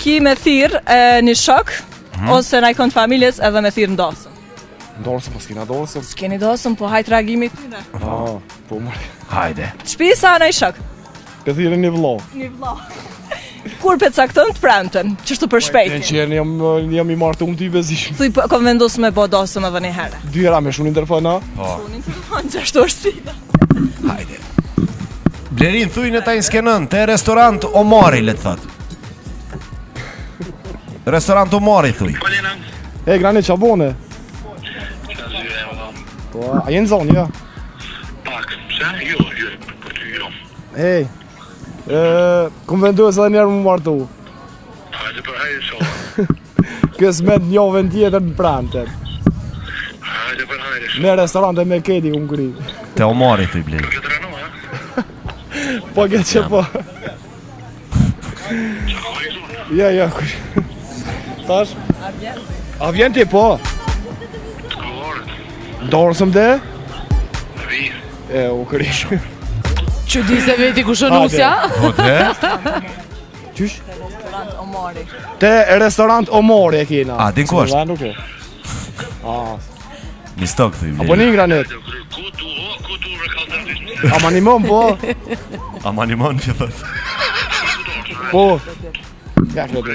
ki me thirr në shok -hmm. ose në ai kont familjes edhe me thirr ndosën. Ndosë mos po kina dorë. Skeni dorë po haj tragimi ti na. Ah, po mar. Hajde. Spisa në ai shok. Ka thirrë në vllo. Në vllo. Kur pe cakton të prantën, që shtu për po, shpejti? Në qërë një jam i martë unë t'i bezishmë Thuj, po me vendu me bo dosë edhe një herë Dyra me shunin tërfa, Po. Shunin tërfa, në që është si Hajde Blerin, thuj në tajnë skenën, të restorant o mori, le të thëtë Restorant Umari këtu. E grani çabone. Po, a jeni zonë? Ja. Jo? Pak, pse? Jo, jo, po ti jo. Ej Ë, kum vendos edhe një herë më marr tu. A do për hajë shoh. Kës me të një vend tjetër në prante. Hajde për hajde shoh. Në restorante me kedi këmë kri. Te o mori po, po. të Po këtë rënu, Po Ja, ja, thash? Avjenti Avjenti, po Kërë Ndorë së mde? Vi E, u kërishë Që di se veti ku shënë usja? Po dhe? Qysh? Te restorant Omori Te restorant Omori e kina A, din ku është? Në vendu ke A, Mi stok të imi Apo një nga net Ku tu, o, ku tu rekaldatis A ma po A ma një që thët Po Ja, këtë